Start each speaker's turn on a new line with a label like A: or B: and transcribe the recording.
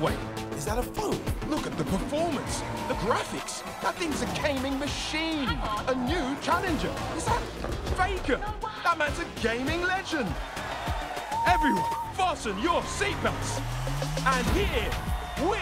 A: Wait, is that a phone? Look at the performance, the graphics. That thing's a gaming machine. A new challenger. Is that Faker? That man's a gaming legend. Everyone, fasten your seatbelts. And here we